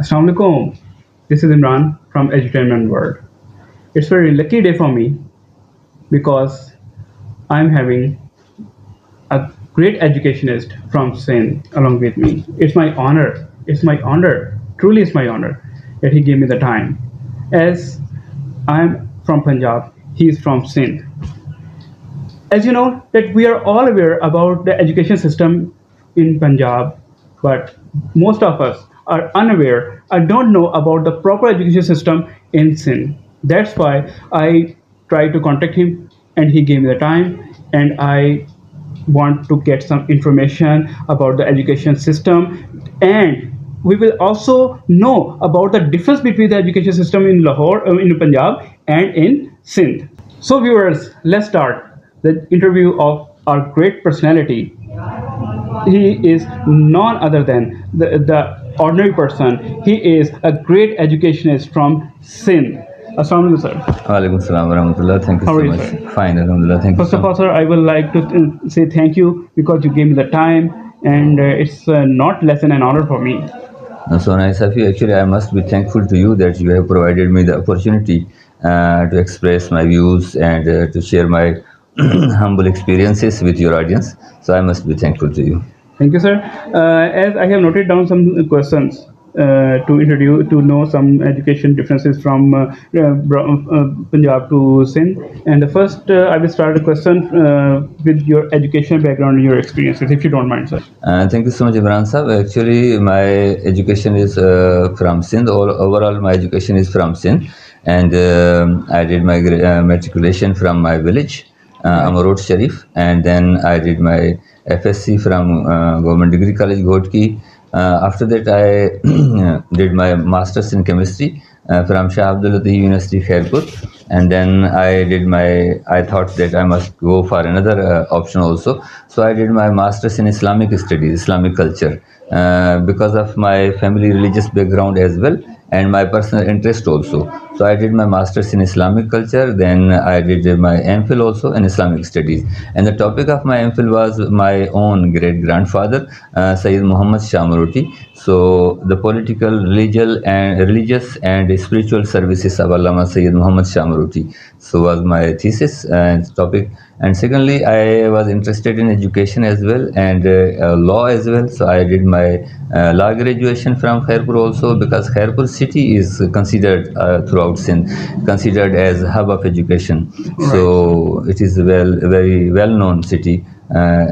Assalamu alaikum. This is Imran from Edutainment World. It's a very lucky day for me because I'm having a great educationist from Sindh along with me. It's my honor. It's my honor. Truly, it's my honor that he gave me the time. As I'm from Punjab, he is from Sindh. As you know, that we are all aware about the education system in Punjab, but most of us are unaware or don't know about the proper education system in Sindh. That's why I tried to contact him and he gave me the time and I want to get some information about the education system and we will also know about the difference between the education system in Lahore, uh, in Punjab and in Sindh. So viewers, let's start the interview of our great personality. He is none other than the, the ordinary person. He is a great educationist from Sindh. Assalamu alaikum, sir. Walaikum salam wa rahmatullah. Thank you How so you, much. sir? Fine, alhamdulillah. Thank First you of so all, sir, I would like to uh, say thank you because you gave me the time and uh, it's uh, not less than an honor for me. So nice of you. Actually, I must be thankful to you that you have provided me the opportunity uh, to express my views and uh, to share my humble experiences with your audience. So I must be thankful to you. Thank you, sir. Uh, as I have noted down some questions uh, to introduce, to know some education differences from uh, uh, uh, Punjab to Sindh. And the first, uh, I will start a question with your education background and your experiences, if you don't mind, sir. Thank you so much, Imran. Actually, my education is from Sindh. All, overall, my education is from Sindh. And um I did my matriculation from my village, uh, Amrot Sharif. And then I did my FSC from uh, Government Degree College, Ghotki. Uh, after that, I did my master's in chemistry uh, from Shah Abdul Latif University, Khairpur. And then I did my, I thought that I must go for another uh, option also. So I did my master's in Islamic studies, Islamic culture, uh, because of my family religious background as well and my personal interest also. So I did my master's in Islamic culture, then I did my MPhil also in Islamic studies. And the topic of my MPhil was my own great grandfather, uh, Sayyid Muhammad Shamruti. So the political, religious, and religious and spiritual services of Allama Sayyid Muhammad Shamruti. So was my thesis and topic. And secondly, I was interested in education as well and uh, uh, law as well. So I did my uh, law graduation from Khairpur also because Khairpur city is considered uh, throughout Sindh considered as hub of education. So it is a well very well known city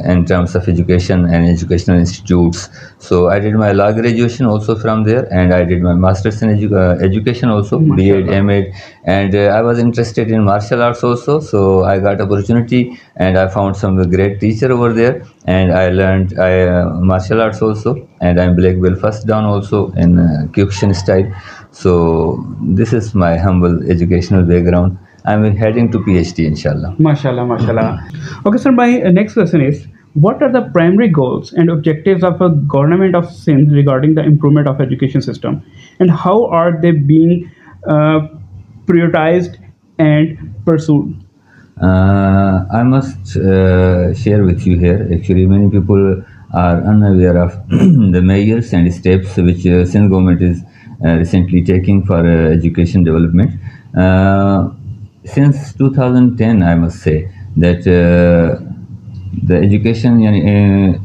in terms of education and educational institutes. So I did my law graduation also from there, and I did my master's in edu- uh, education also, B.Ed, M.Ed, and uh, I was interested in martial arts also. So I got opportunity, and I found some great teacher over there, and I learned I, uh, martial arts also, and I'm black belt first dan also in uh, Kyokushin style. So this is my humble educational background. I'm heading to PhD, inshallah. Mashallah, mashallah. Okay, sir, my uh, next question is what are the primary goals and objectives of a government of Sindh regarding the improvement of education system and how are they being uh, prioritized and pursued? Uh, I must uh, share with you here. Actually, many people are unaware of the measures and steps which uh, Sindh government is uh, recently taking for uh, education development. Uh, since 2010, I must say that uh, the education yani,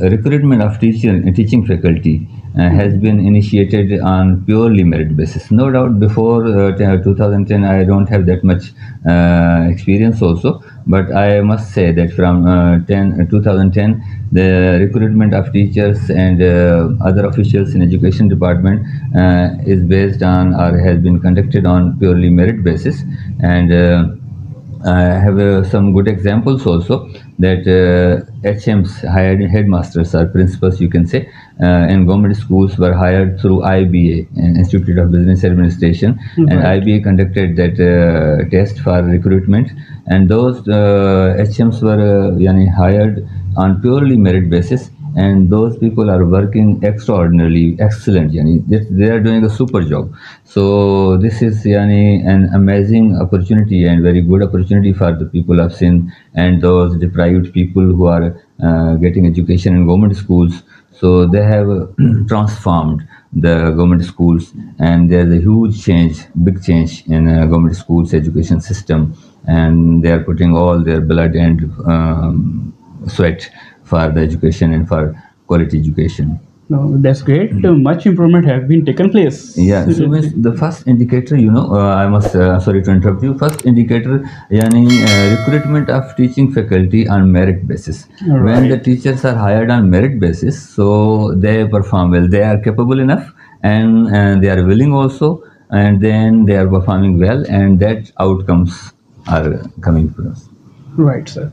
uh, recruitment of teacher, teaching faculty uh, has been initiated on purely merit basis. No doubt before uh, 2010 I don't have that much uh, experience also, but I must say that from uh, 10, uh, 2010 the recruitment of teachers and uh, other officials in education department uh, is based on or has been conducted on purely merit basis. And uh, I have uh, some good examples also that uh, HMs, hired headmasters or principals, you can say, uh, in government schools were hired through IBA, Institute of Business Administration, and IBA conducted that uh, test for recruitment, and those uh, HMs were uh, yani, hired on purely merit basis and those people are working extraordinarily excellent yani they, are doing a super job. So this is yani an amazing opportunity and very good opportunity for the people of Sindh and those deprived people who are uh, getting education in government schools. So they have transformed the government schools, and there's a huge change, big change in uh, government schools education system, and they are putting all their blood and um, sweat for the education and for quality education. No, that's great. Uh, Much improvement have been taken place. Yeah, so the first indicator, you know, uh, I must, uh, sorry to interrupt you, first indicator, yani uh, recruitment of teaching faculty on merit basis. When the teachers are hired on merit basis, so they perform well, they are capable enough and they are willing also, and then they are performing well, and that outcomes are coming for us. Right, sir.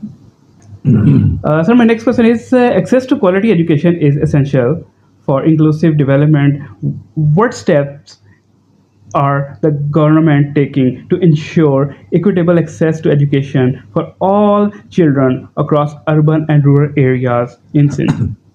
Uh, sir, my next question is uh, access to quality education is essential for inclusive development. What steps are the government taking to ensure equitable access to education for all children across urban and rural areas in Sindh?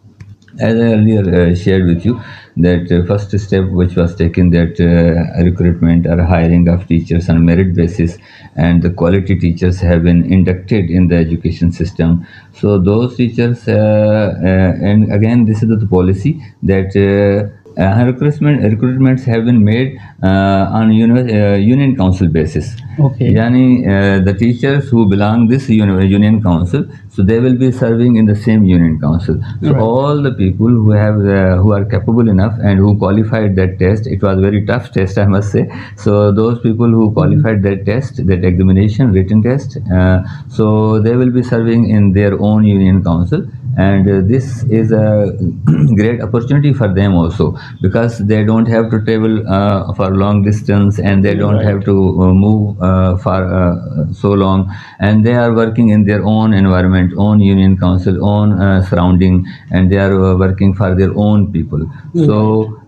as I earlier uh, shared with you, that uh, first step which was taken that uh, recruitment or hiring of teachers on merit basis and the quality teachers have been inducted in the education system. So those teachers, uh, uh, and again this is the policy that uh, recruitment recruitments have been made on uni- union council basis. Okay. Yani uh, the teachers who belong this uni- union council, so they will be serving in the same union council. So Right. all the people who have uh, who are capable enough and who qualified that test, it was very tough test, I must say. So those people who qualified that test, that examination, written test, uh, so they will be serving in their own union council. And uh, this is a great opportunity for them also because they don't have to travel uh, for long distance and they don't Right. have to uh, move for uh, so long and they are working in their own environment own union council own uh, surrounding and they are uh, working for their own people so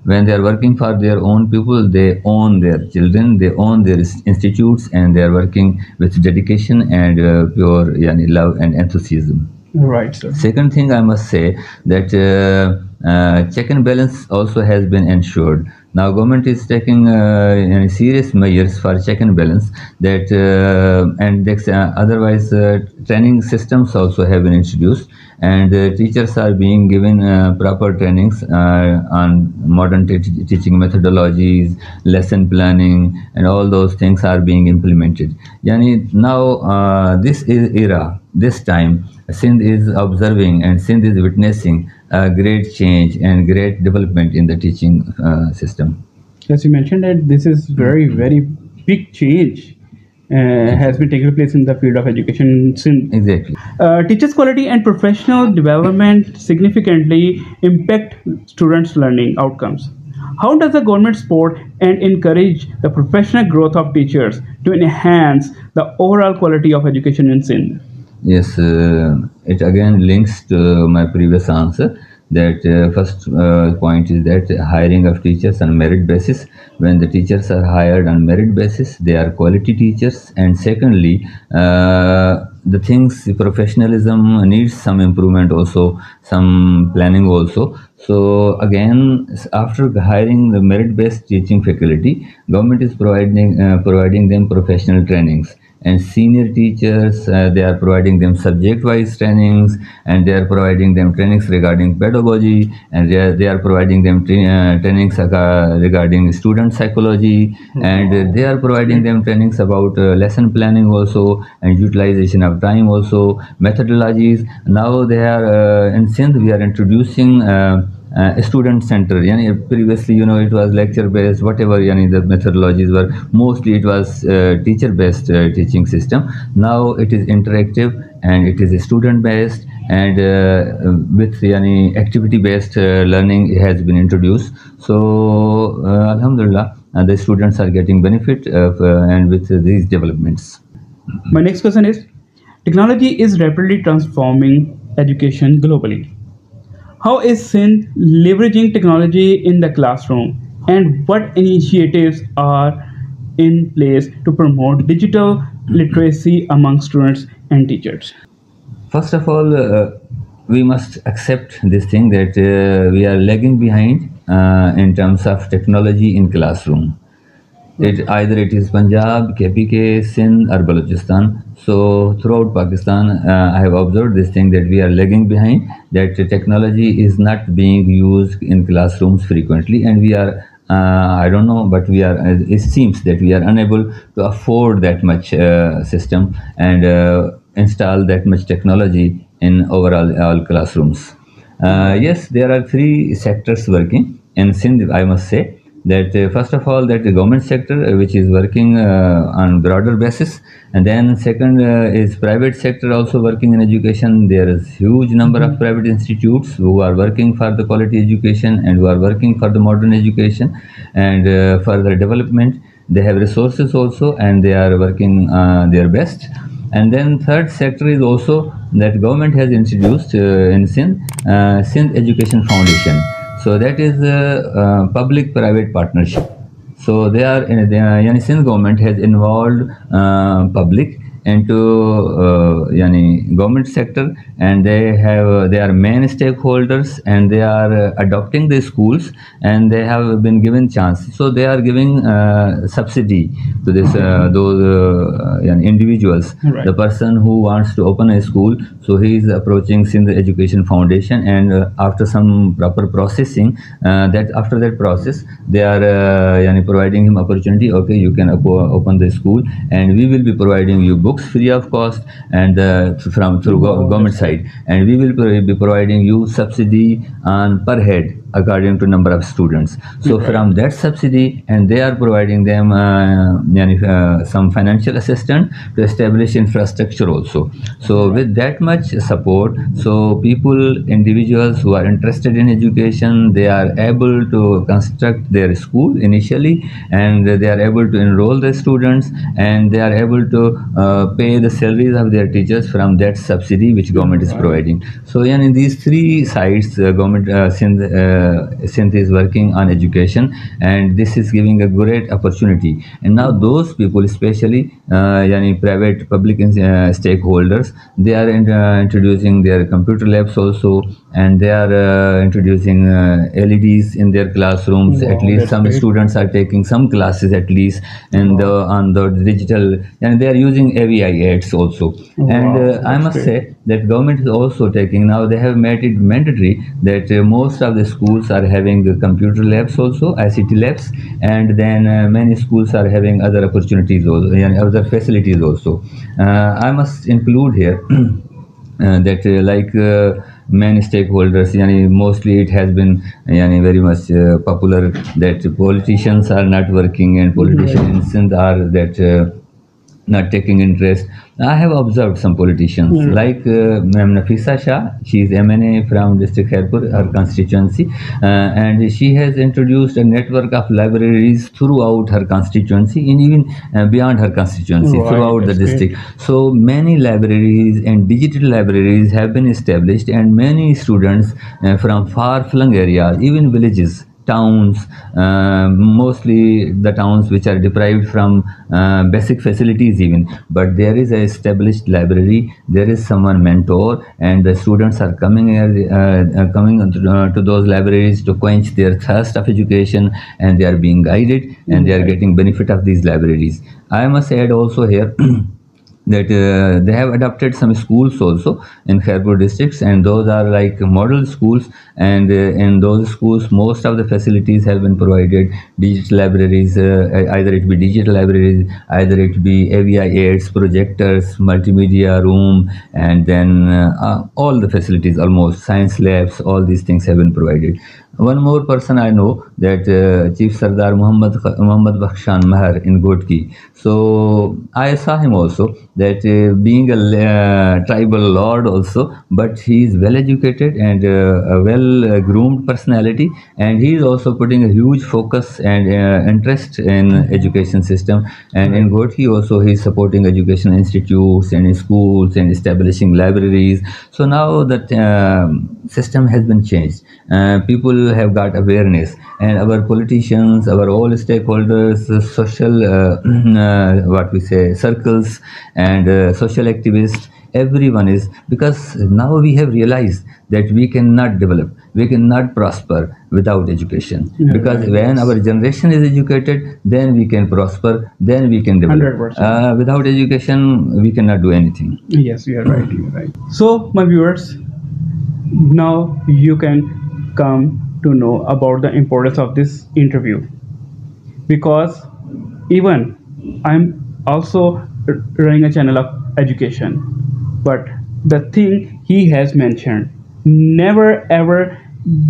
when they are working for their own people they own their children they own their institutes and they are working with dedication and uh, pure yani, love and enthusiasm Right, sir. Second thing I must say that uh, uh, check and balance also has been ensured. Now government is taking uh, serious measures for check and balance that uh, and uh, otherwise uh, training systems also have been introduced and uh, teachers are being given uh, proper trainings on modern te- teaching methodologies, lesson planning and all those things are being implemented. Yani now this is era, this time Sindh is observing and Sindh is witnessing a great change and great development in the teaching uh, system. As you mentioned that this is very, very big change uh, has been taking place in the field of education in Sindh. Exactly. Uh, teachers' quality and professional development significantly impact students' learning outcomes. How does the government support and encourage the professional growth of teachers to enhance the overall quality of education in Sindh? Yes, uh, it again links to my previous answer. That uh, first uh, point is that hiring of teachers on merit basis. When the teachers are hired on merit basis, they are quality teachers. And secondly, uh, the things the professionalism needs some improvement also, some planning also. So again, after hiring the merit-based teaching faculty, government is providing uh, providing them professional trainings and senior teachers uh, they are providing them subject wise trainings and they are providing them trainings regarding pedagogy and they are, they are providing them tra- uh, trainings uh, regarding student psychology and uh, they are providing them trainings about uh, lesson planning also and utilization of time also methodologies. Now they are uh, in Sindh we are introducing uh, student center. Yani previously you know it was lecture based whatever yani the methodologies were mostly it was uh, teacher based uh, teaching system. Now it is interactive and it is student based and uh, with yani activity based uh, learning has been introduced. So uh, alhamdulillah the students are getting benefit of, and with these developments. My next question is Technology is rapidly transforming education globally. How is Sindh leveraging technology in the classroom and what initiatives are in place to promote digital literacy among students and teachers? First of all, uh, we must accept this thing that uh, we are lagging behind uh, in terms of technology in classroom. It, either it is Punjab, KPK, Sindh, or Balochistan. So throughout Pakistan, uh, I have observed this thing that we are lagging behind. That technology is not being used in classrooms frequently, and we are. Uh, I don't know, but we are. It seems that we are unable to afford that much uh, system and uh, install that much technology in overall all classrooms. Uh, yes, there are three sectors working in Sindh. I must say that uh, first of all that the government sector uh, which is working uh, on broader basis and then second uh, is private sector also working in education. There is huge number of private institutes who are working for the quality education and who are working for the modern education and uh, further development. They have resources also and they are working uh, their best. And then third sector is also that government has introduced in Sindh Education Foundation so that is a, public-private partnership. So they are, in, the yani Sindh government has involved uh, public into uh, yani government sector and they have they are main stakeholders and they are uh, adopting the schools and they have been given chance so they are giving uh, subsidy to this uh, those uh, yani individuals Right. the person who wants to open a school so he is approaching Sindh Education Foundation and uh, after some proper processing uh, that after that process they are uh, yani providing him opportunity okay you can op- open the school and we will be providing you books free of cost and uh, from through go- government side. And we will be providing you subsidy on per head according to number of students. So from that subsidy and they are providing them uh, uh, some financial assistance to establish infrastructure also. So with that much support so people individuals who are interested in education they are able to construct their school initially and they are able to enroll the students and they are able to uh, pay the salaries of their teachers from that subsidy which government is providing. So yeah, in these three sides uh, government uh, Uh, Sindh is working on education and this is giving a great opportunity and now those people especially uh, yani private public uh, stakeholders they are in, uh, introducing their computer labs also and they are uh, introducing uh, LEDs in their classrooms at least some great. students are taking some classes at least and the, on the digital and they are using AVI aids also and Wow, uh, I must great. say that government is also taking now they have made it mandatory that most of the schools are having computer labs also ICT labs and then uh, many schools are having other opportunities also and other facilities also. Uh, I must include here uh, that uh, like uh, many stakeholders yani mostly it has been yani very much uh, popular that politicians are not working and politicians in are that uh, not taking interest. I have observed some politicians like uh, Ma'am Nafisa Shah. She is MNA from District Khairpur, her constituency, uh, and she has introduced a network of libraries throughout her constituency and even uh, beyond her constituency Right, throughout the great. district. So many libraries and digital libraries have been established, and many students uh, from far-flung areas, even villages, towns, uh, mostly the towns which are deprived from uh, basic facilities even. But there is a established library. There is someone mentor, and the students are coming here, uh, uh, coming uh, to those libraries to quench their thirst of education, and they are being guided, and they are getting benefit of these libraries. I must add also here. that uh, they have adopted some schools also in Khairpur districts and those are like model schools and uh, in those schools most of the facilities have been provided. Digital libraries uh, either it be digital libraries either it be AVI aids projectors multimedia room and then uh, all the facilities almost science labs all these things have been provided one more person I know that uh, Chief Sardar Muhammad Muhammad Bakhsh Khan Mahar in Gotki. So I saw him also that uh, being a uh, tribal lord also, but he is well educated and uh, a well uh, groomed personality, and he is also putting a huge focus and uh, interest in education system. And in Gotki also he is supporting education institutes and schools and establishing libraries. So now that system has been changed. Uh, people have got awareness, and our politicians, our all stakeholders, social, uh, uh, what we say, circles, and uh, social activists. Everyone is because now we have realized that we cannot develop, we cannot prosper without education. Yeah, because when our generation is educated, then we can prosper, then we can develop. 100%. Uh, without education, we cannot do anything. Yes, you are right. You are right. So, my viewers, now you can come to know about the importance of this interview. Because even I'm also running a channel of education, but the thing he has mentioned never ever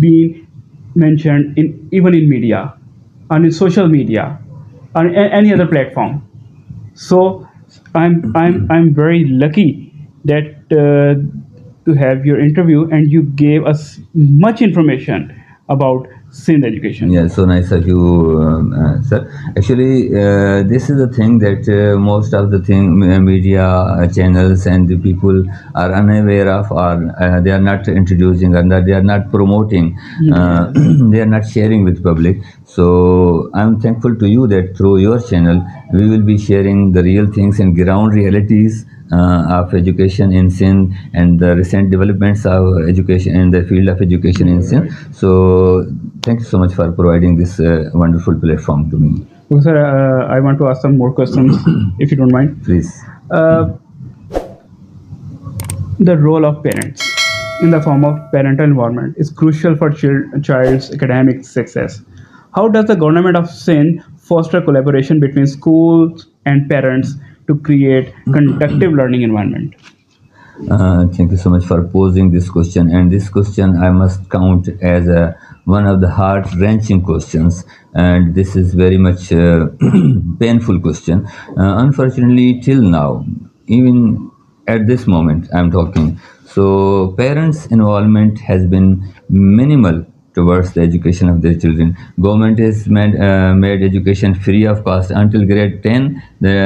been mentioned in even in media, on in social media, on any other platform. So i'm i'm i'm very lucky that uh, to have your interview and you gave us much information about Sindh education Yeah, so nice of you, um, uh, sir. Actually, uh, this is the thing that uh, most of the thing media uh, channels and the people are unaware of, or uh, they are not introducing, and that they are not promoting. Uh, they are not sharing with public. So I'm thankful to you that through your channel we will be sharing the real things and ground realities of education in Sindh and the recent developments of education in the field of education in Sindh. So thank you so much for providing this uh, wonderful platform to me. Okay, sir uh, i want to ask some more questions if you don't mind Please. uh, the role of parents in the form of parental involvement is crucial for chil- child's academic success. How does the government of Sindh foster collaboration between schools and parents to create conductive learning environment? Uh, thank you so much for posing this question. And this question I must count as a, one of the heart wrenching questions. And this is very much uh, painful question. Uh, unfortunately, till now, even at this moment, I'm talking. So parents' involvement has been minimal towards the education of their children. Government has made, uh, made education free of cost until grade 10. The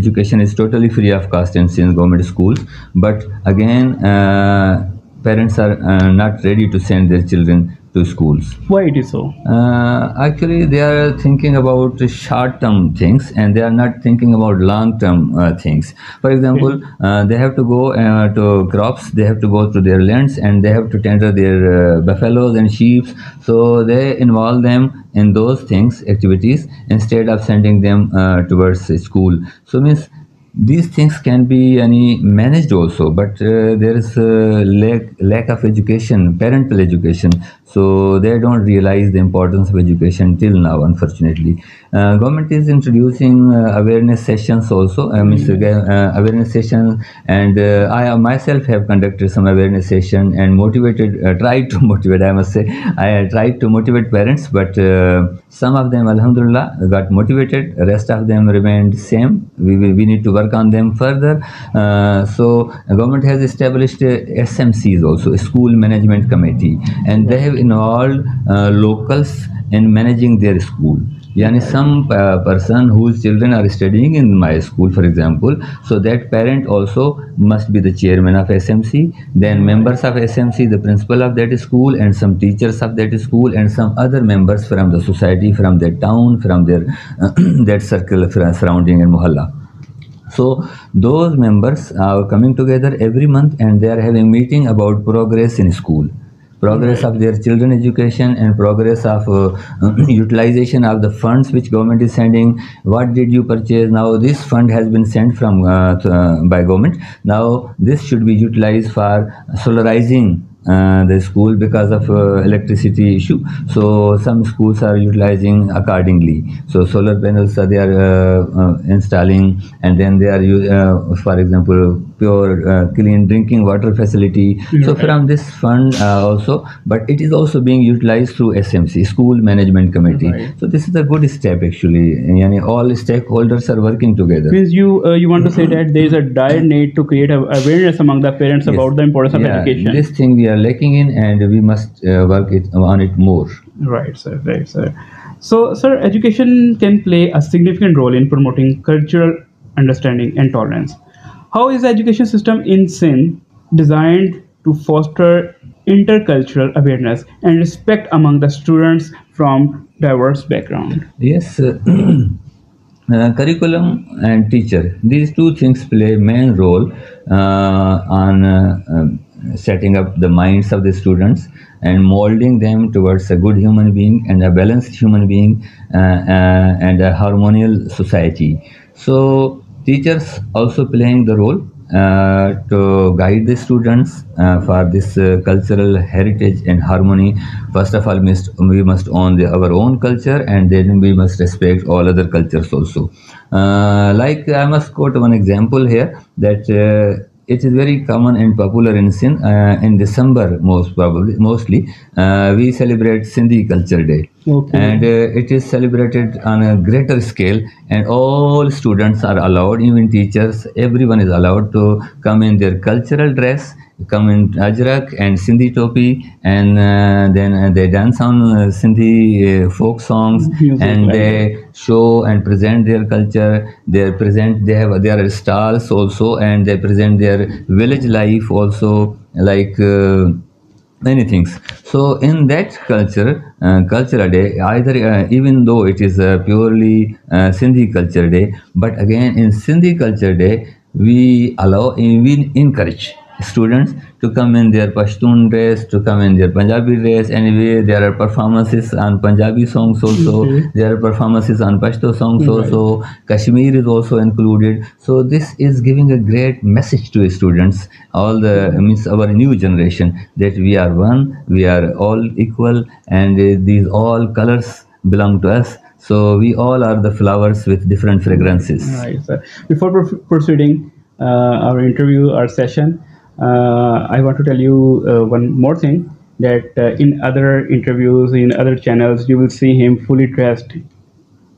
education is totally free of cost in Sindh government schools. But again, uh, parents are uh, not ready to send their children to schools. Why it is so? Uh, actually, they are thinking about short-term things and they are not thinking about long-term uh, things. For example, uh, they have to go uh, to crops, they have to go to their lands, and they have to tender their uh, buffaloes and sheep. So they involve them in those things, activities, instead of sending them uh, towards school. So means these things can be any managed also but uh, there is a lack, lack of education parental education. So they don't realize the importance of education till now unfortunately. Uh, government is introducing uh, awareness sessions also. I mean uh, awareness sessions and uh, i myself have conducted some awareness session and motivated uh, tried to motivate i must say. I tried to motivate parents but uh, some of them alhamdulillah got motivated. Rest of them remained same. We will we need to work on them further. Uh, so government has established smcs also school management committee. And they have involved uh, locals in managing their school. Yani some uh, person whose children are studying in my school for example. So that parent also must be the chairman of smc then members of smc the principal of that school and some teachers of that school and some other members from the society from their town from their that circle surrounding and mohalla so those members are coming together every month and they are having meeting about progress in school. Progress of their children education and progress of uh, utilization of the funds which government is sending. What did you purchase? Now this fund has been sent from uh, to, uh, by government. Now this should be utilized for solarizing uh, the school because of uh, electricity issue. So some schools are utilizing accordingly. So solar panels are they are uh, uh, installing and then they are uh, for example pure uh, clean drinking water facility so from this fund uh, also but it is also being utilized through smc school management committee Right. so this is a good step actually yani all stakeholders are working together Means you uh, you want to say that there is a dire need to create awareness among the parents Yes. about the importance of Yeah, education. this thing we are lacking in and we must uh, work it on it more Right, sir. Right, sir. So, sir, education can play a significant role in promoting cultural understanding and tolerance. How is the education system in Sindh designed to foster intercultural awareness and respect among the students from diverse background? Yes, uh, uh, curriculum and teacher. These two things play main role uh, on uh, um, setting up the minds of the students and molding them towards a good human being and a balanced human being uh, uh, and a harmonious society. So teachers also playing the role uh, to guide the students uh, for this uh, cultural heritage and harmony. First of all, must, we must own the, our own culture and then we must respect all other cultures also. Uh, like I must quote one example here that it is very common and popular in Sindh. Uh, in December, most probably, mostly, uh, we celebrate Sindhi Culture Day. Okay. And uh, it is celebrated on a greater scale, and all students are allowed, even teachers, everyone is allowed to come in their cultural dress come in Ajrak and Sindhi topi, and uh, then uh, they dance on uh, Sindhi uh, folk songs, Music and like they that. show and present their culture. They present they have their stalls also, and they present their village life also, like uh, many things. So in that culture, uh, cultural day, either uh, even though it is a purely uh, Sindhi culture day, but again in Sindhi culture day, we allow, we encourage students to come in their Pashtun dress, to come in their Punjabi dress. Anyway, there are performances on Punjabi songs also. Mm-hmm. There are performances on Pashto songs mm-hmm. also. Kashmir is also included. So this is giving a great message to students, all the means our new generation that we are one, we are all equal, and uh, these all colors belong to us. So we all are the flowers with different fragrances. Right. Sir. Before proceeding uh, our interview, our session, I want to tell you uh, one more thing that uh, in other interviews, in other channels, you will see him fully dressed.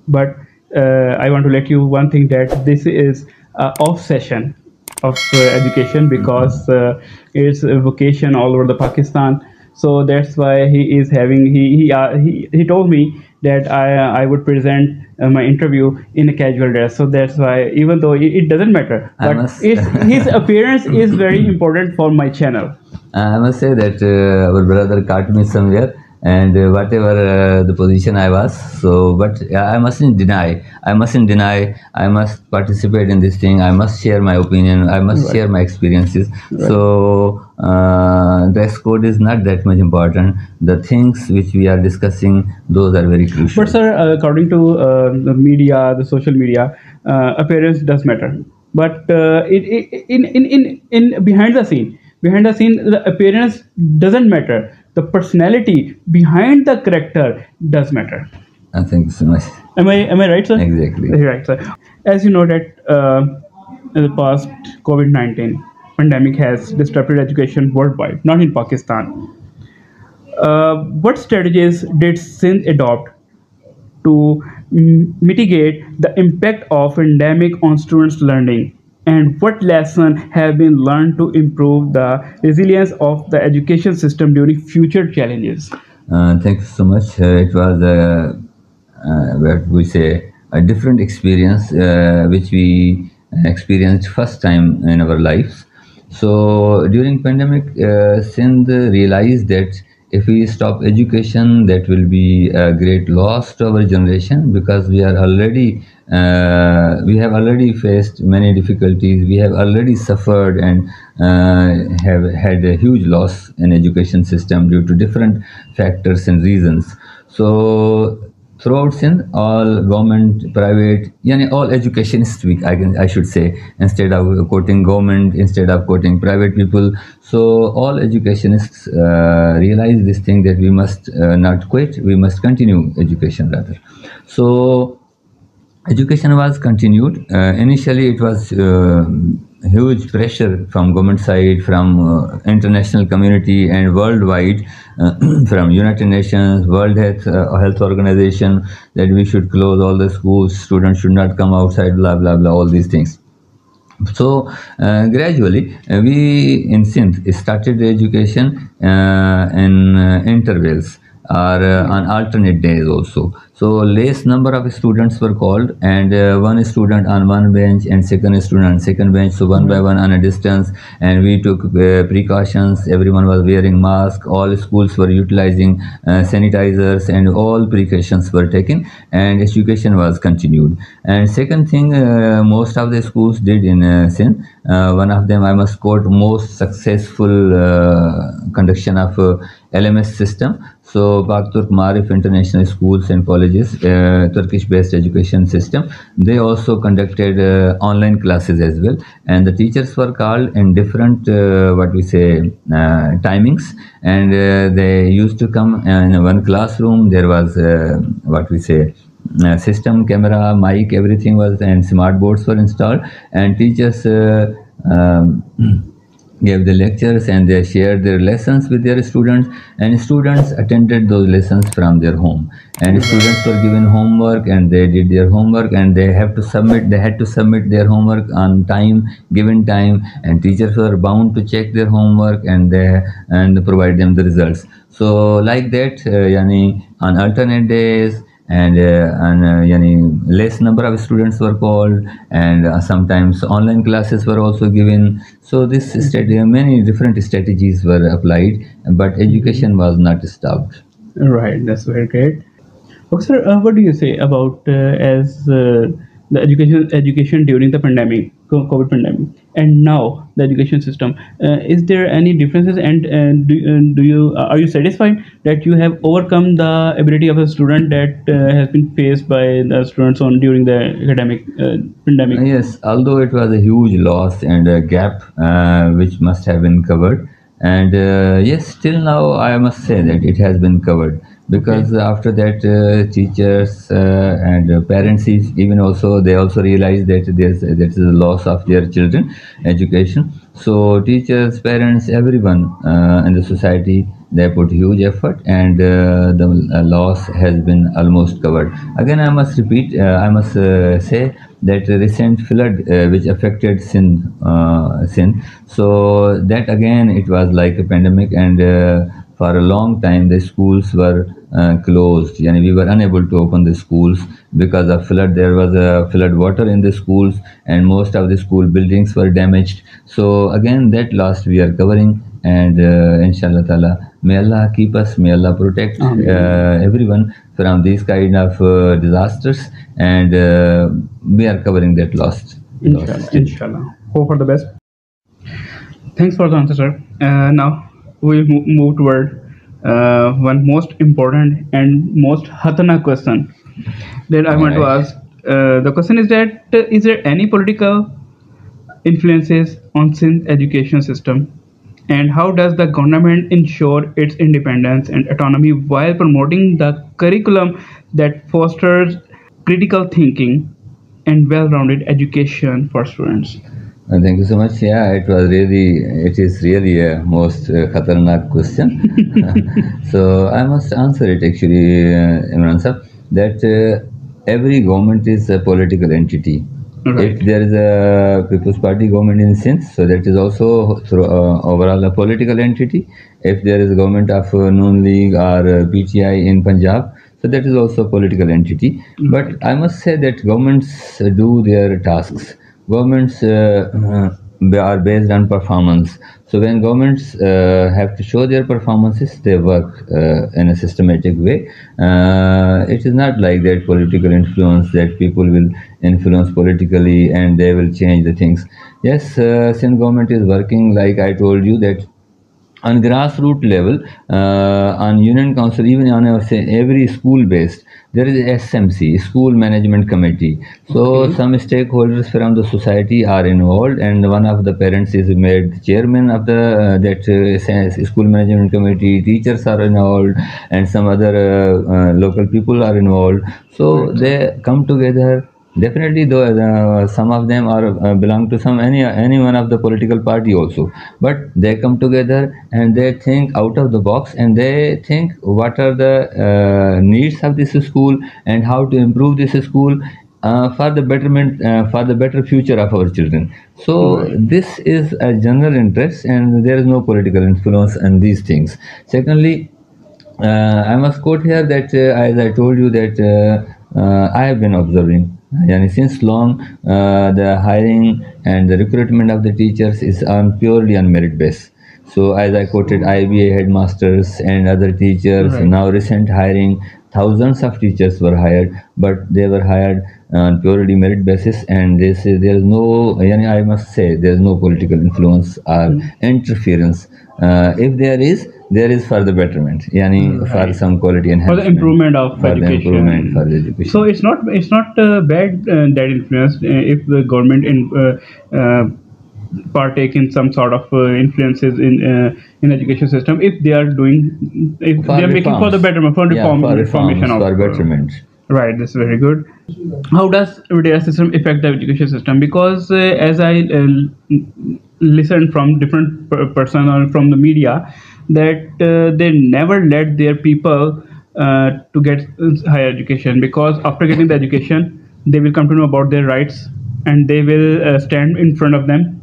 But I want to let you one thing that this is off session of uh, education because uh, it's a vocation all over the Pakistan. So that's why he is having he he uh, he, he told me that I I would present uh, my interview in a casual dress. So that's why, even though it, it doesn't matter, but his appearance is very important for my channel. I must say that uh, our brother caught me somewhere and uh, whatever uh, the position I was. So, but I mustn't deny. I mustn't deny. I must participate in this thing. I must share my opinion. I must right. share my experiences. Right. So, uh, dress code is not that much important. The things which we are discussing, those are very crucial. But sir, uh, according to uh, the media, the social media, uh, appearance does matter. But it, it, in, in in in behind the scene, behind the scene, the appearance doesn't matter the personality behind the character does matter. I think so much. Am I am I right, sir? Exactly. Right, sir. As you know that uh, in the past COVID nineteen pandemic has disrupted education worldwide, not in Pakistan. Uh, what strategies did Sindh adopt to mitigate the impact of pandemic on students' learning? And what lessons have been learned to improve the resilience of the education system during future challenges? Uh, thank you so much. Uh, it was a, uh, what we say, a different experience uh, which we experienced first time in our lives. So during pandemic, uh, Sindh realized that if we stop education, that will be a great loss to our generation because we are already uh, we have already faced many difficulties. We have already suffered and uh, have had a huge loss in education system due to different factors and reasons. So throughout Sindh, all government, private, yani all educationists, I, can, I should say, instead of quoting government, instead of quoting private people. So all educationists uh, realize this thing that we must uh, not quit, we must continue education rather. So education was continued. Uh, initially, it was uh, huge pressure from government side, from uh, international community, and worldwide, uh, from United Nations, World Health uh, Health Organization, that we should close all the schools. Students should not come outside. Blah blah blah. All these things. So uh, gradually, we in Sindh started education in intervals or on alternate days also So less number of students were called, and uh, one student on one bench and second student on second bench. So one by one on a distance, and we took uh, precautions. Everyone was wearing mask. All schools were utilizing uh, sanitizers, and all precautions were taken, and education was continued. And second thing, uh, most of the schools did in uh, Sindh. Uh, one of them, I must quote, most successful uh, conduction of uh, LMS system. So Pak-Turk Maarif International Schools and Colleges, uh, Turkish-based education system, they also conducted uh, online classes as well. And the teachers were called in different, uh, what we say, uh, timings. And uh, they used to come in one classroom. There was, uh, what we say, uh, system, camera, mic, everything was, and smart boards were installed. And teachers uh, um, gave the lectures and they shared their lessons with their students and students attended those lessons from their home. And students were given homework and they did their homework and they have to submit they had to submit their homework on time given time and teachers were bound to check their homework and they and provide them the results. So like that uh, yani on alternate days and uh, and uh, yani less number of students were called and uh, sometimes online classes were also given so this strategy many different strategies were applied but education was not stopped Right, that's very great. Okay, sir, what do you say about as the education education during the pandemic, COVID pandemic, and now the education system? Uh, is there any differences, and uh, do, uh, do you are you satisfied that you have overcome the ability of a student that uh, has been faced by the students on during the academic uh, pandemic? Uh, Yes, although it was a huge loss and a gap uh, which must have been covered, and uh, yes, till now I must say that it has been covered because after that uh, teachers uh, and uh, parents is even also they also realize that there's that is a loss of their children education. So teachers, parents, everyone uh, in the society they put huge effort and uh, the uh, loss has been almost covered. Again i must repeat uh, i must uh, say that recent flood uh, which affected sin uh, Sindh. So that again it was like a pandemic and uh, for a long time the schools were uh, closed yani we were unable to open the schools because of flood there was a flood water in the schools and most of the school buildings were damaged so again that loss we are covering and uh, inshallah ta'ala may allah keep us may allah protect uh, everyone from these kind of uh, disasters and uh, we are covering that loss. Inshallah, inshallah. Hope for the best. Thanks for the answer, sir. Uh, now we'll move toward uh, one most important and most hatana question that I want to ask. Uh, the question is that uh, is there any political influences on Sindh education system, and how does the government ensure its independence and autonomy while promoting the curriculum that fosters critical thinking and well-rounded education for students? Uh, thank you so much. Yeah, it was really, it is really a most uh, khatarnak question. so I must answer it actually, uh, Imran sir, that uh, every government is a political entity. Right. If there is a People's Party government in Sindh, so that is also through, uh, overall a political entity. If there is a government of uh, Noon League or uh, PTI in Punjab, so that is also a political entity. But I must say that governments uh, do their tasks. Governments uh, uh, are based on performance. So when governments uh, have to show their performances, they work uh, in a systematic way. Uh, it is not like that political influence that people will influence politically and they will change the things. Yes, uh, government is working like I told you that on grassroots level, uh, on union council, even on say every school based, there is SMC, School Management Committee. So some stakeholders from the society are involved, and one of the parents is made chairman of the uh, that uh, school management committee. Teachers are involved, and some other uh, uh, local people are involved. So they come together definitely though uh, some of them are uh, belong to some any any one of the political party also. But they come together and they think out of the box and they think what are the uh, needs of this school and how to improve this school uh, for the betterment uh, for the better future of our children. So this is a general interest and there is no political influence in these things. Secondly uh, I must quote here that uh, as I told you that uh, uh, I have been observing yani since long uh, the hiring and the recruitment of the teachers is on purely on merit base so as I quoted IBA headmasters and other teachers Right. now recent hiring thousands of teachers were hired but they were hired on purely merit basis and they say there is no yani I must say there is no political influence or interference. Uh, if there is there is for the betterment yani for some quality and for the improvement of for the education. improvement for the education. So it's not it's not uh, bad uh, that influence uh, if the government in uh, uh, partake in some sort of uh, influences in uh, in education system if they are doing if for they are making for the betterment for yeah, reform for reformation reforms, of for betterment Right, that's very good. How does Vadera system affect the education system? Because uh, as I uh, l- listened from different per- person or from the media, that uh, they never let their people uh, to get higher education because after getting the education, they will come to know about their rights and they will uh, stand in front of them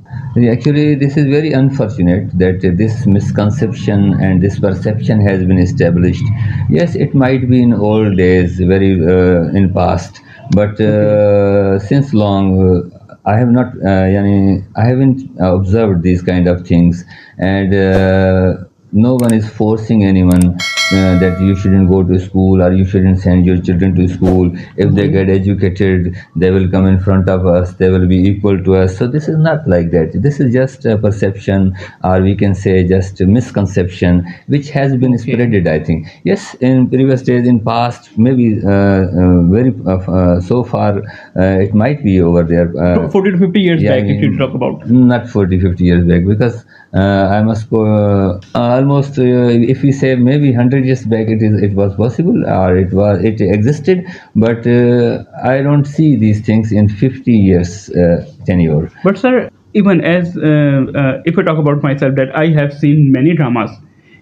Actually, this is very unfortunate that this misconception and this perception has been established. Yes, it might be in old days, very uh, in past, but uh, since long, uh, I have not, uh, yani, I haven't observed these kind of things, and uh, no one is forcing anyone uh, that you shouldn't go to school or you shouldn't send your children to school. If they get educated, they will come in front of us, they will be equal to us. So, this is not like that. This is just a perception, or we can say just a misconception, which has been Okay. spreaded, I think. Yes, in previous days, in past, maybe uh, uh, very uh, uh, so far, uh, it might be over there. Uh, 40 to 50 years yeah, back if you talk about not 40 50 years back because i must go uh, almost uh, if we say maybe 100 years back it is it was possible or it was it existed but uh, i don't see these things in 50 years uh, tenure But sir, even as uh, uh, if I talk about myself, that I have seen many dramas.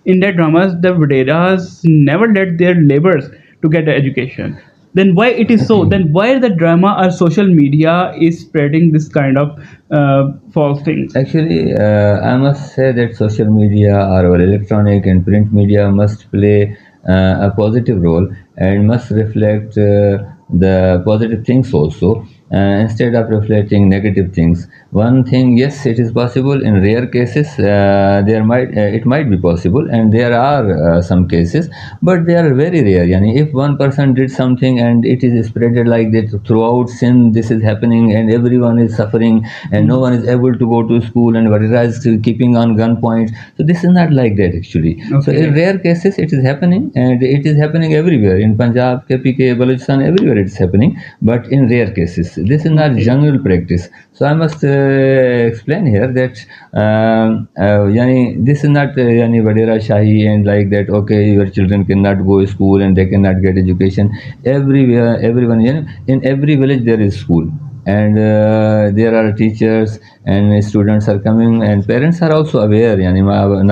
In that dramas, the Vaderas never let their laborers to get education. Then why it is so? Then why the drama or social media is spreading this kind of uh, false things? Actually, uh, I must say that social media or our electronic and print media must play uh, a positive role and must reflect uh, the positive things also uh, instead of reflecting negative things. One thing, yes, it is possible. In rare cases, uh, there might uh, it might be possible, and there are uh, some cases, but they are very rare. Yani if one person did something and it is spreaded like that throughout Sindh, this is happening, and everyone is suffering, and no one is able to go to school, and Vadera is keeping on gunpoint. So this is not like that actually. So in rare cases, it is happening, and it is happening everywhere in Punjab, KPK, Balochistan, everywhere it's happening. But in rare cases, this is not general practice. So I must uh, explain here that um, uh, yani, this is not uh, yani Vadera Shahi and like that. Okay, your children cannot go to school and they cannot get education. Everywhere, everyone, yani, in every village there is school and uh, there are teachers and students are coming and parents are also aware yani,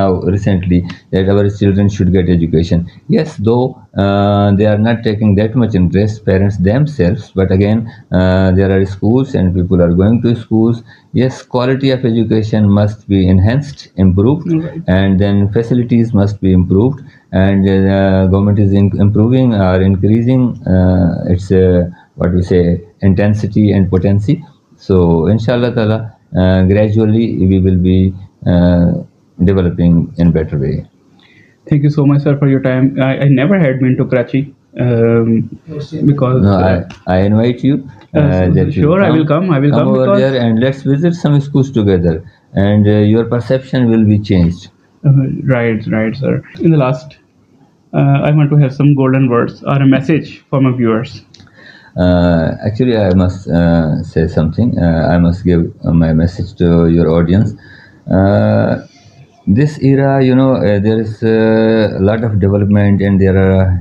now recently that our children should get education. Yes though uh, they are not taking that much interest parents themselves but again uh, there are schools and people are going to schools. Yes quality of education must be enhanced improved Right. and then facilities must be improved. And uh, government is in, improving or increasing uh, its uh, what we say intensity and potency so inshallah ta'ala uh, gradually we will be uh, developing in better way Thank you so much, sir, for your time. I, I never had been to Karachi um, because no uh, i, I invite you uh, Uh, sure, I will come. I will come over there and let's visit some schools together and uh, your perception will be changed Uh, right, right, sir. In the last, uh, I want to have some golden words or a message for my viewers. Uh, actually, I must uh, say something. Uh, I must give my message to your audience. Uh, this era, you know, uh, there is a lot of development and there are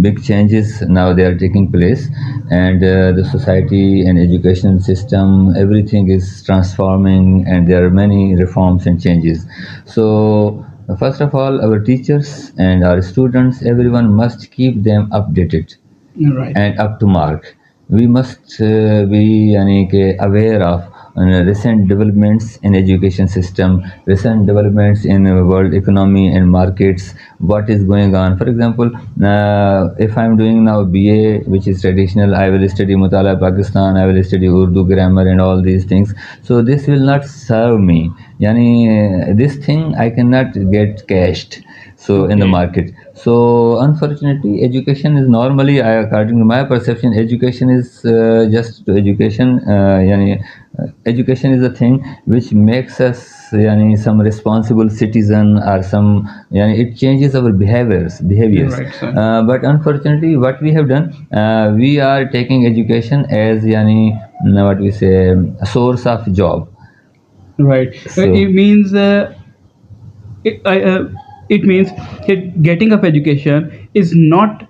big changes now they are taking place and uh, the society and educational system everything is transforming and there are many reforms and changes so first of all our teachers and our students everyone must keep them updated Right. and up to mark we must uh, be yani, ke aware of uh, recent developments in education system, recent developments in world economy and markets, what is going on. For example, uh, if I'm doing now BA, which is traditional, I will study Mutala Pakistan, I will study Urdu grammar and all these things. So this will not serve me. Yani, this thing I cannot get cashed so in the market so unfortunately education is normally according to my perception education is uh, just education uh, yani, uh, education is a thing which makes us yani, some responsible citizen or some yani, it changes our behaviors behaviors. Right, uh, but unfortunately what we have done uh, we are taking education as yani, what we say a source of job. Right. Uh, So- it means uh, it, I, uh, it means it, getting of education is not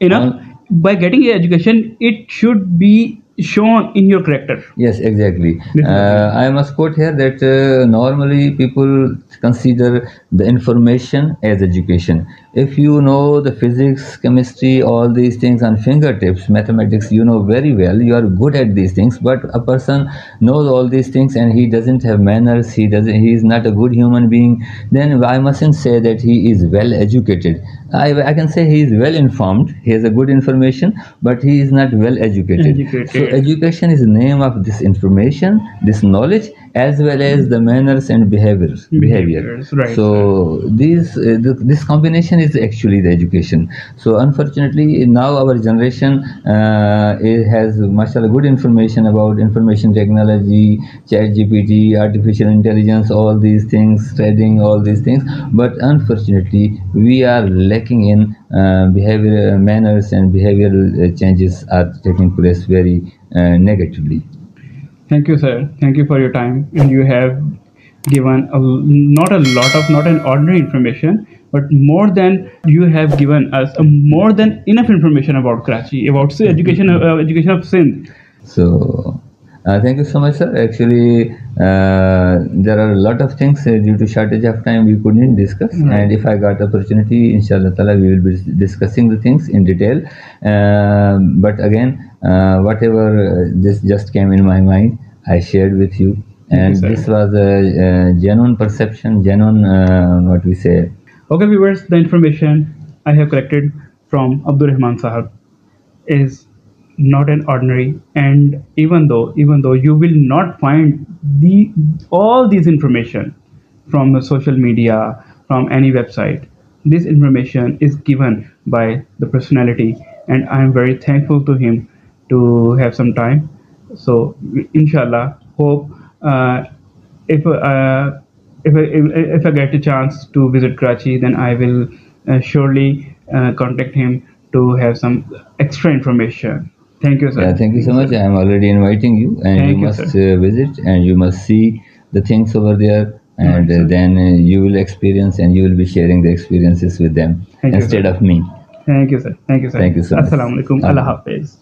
enough. By getting education, it should be shown in your character. Yes, exactly. Uh, I must quote here that uh, normally people consider the information as education. If you know the physics, chemistry, all these things on fingertips, mathematics, you know very well, you are good at these things. But a person knows all these things and he doesn't have manners, he doesn't, he is not a good human being. Then I mustn't say that he is well educated. I, I can say he is well informed, he has a good information, but he is not well educated. Educated. So education is the name of this information, this knowledge, as well as the manners and behaviors. Behavior. Behaviors, right, So these uh, th- this combination is actually the education. So unfortunately, now our generation uh, has mashallah good information about information technology, ChatGPT, artificial intelligence, all these things, trading, all these things. But unfortunately, we are lacking in uh, behavior manners and behavioral uh, changes are taking place very uh, negatively. Thank you, sir. Thank you for your time, and you have given a, not a lot of not an ordinary information, but more than you have given us a more than enough information about Karachi, about say, education, uh, education of Sindh. So, uh, thank you so much, sir. Actually, uh, there are a lot of things uh, due to shortage of time we couldn't discuss. Right. And if I got opportunity, inshallah, we will be discussing the things in detail. Uh, but again, uh, whatever uh, this just came in my mind, I shared with you. And this was a, uh genuine perception, genuine, uh, what we say, Okay, viewers, the information I have collected from Abdul Rehman Sahab is not an ordinary. And even though even though you will not find the all these information from the social media from any website this information is given by the personality. And i am very thankful to him to have some time so inshallah hope uh, if uh, if, I, if if I get a chance to visit Karachi, then I will uh, surely uh, contact him to have some extra information. Thank you, sir. Yeah, thank you so much. I am already inviting you, and Thank you you, must uh, visit and you must see the things over there, and Right, then uh, you will experience and you will be sharing the experiences with them Thank instead sir. of me. Thank you, sir. Thank you, sir. Thank you so much. Assalamu alaikum. Allah Hafiz.